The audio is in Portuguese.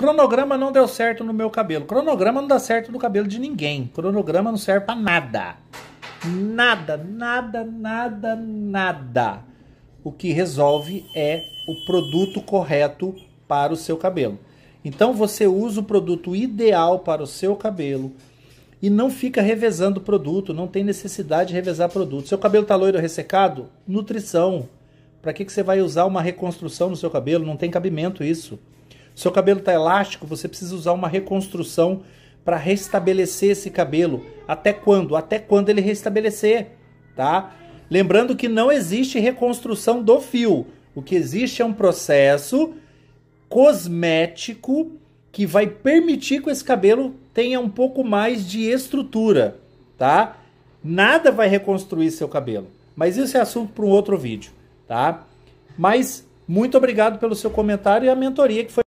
Cronograma não deu certo no meu cabelo. Cronograma não dá certo no cabelo de ninguém. Cronograma não serve para nada. Nada, nada, nada, nada. O que resolve é o produto correto para o seu cabelo. Então você usa o produto ideal para o seu cabelo e não fica revezando produto, não tem necessidade de revezar produto. Seu cabelo está loiro ressecado? Nutrição. Para que, que você vai usar uma reconstrução no seu cabelo? Não tem cabimento isso. Seu cabelo está elástico, você precisa usar uma reconstrução para restabelecer esse cabelo. Até quando? Até quando ele restabelecer, tá? Lembrando que não existe reconstrução do fio. O que existe é um processo cosmético que vai permitir que esse cabelo tenha um pouco mais de estrutura, tá? Nada vai reconstruir seu cabelo. Mas isso é assunto para um outro vídeo, tá? Mas muito obrigado pelo seu comentário e a mentoria que foi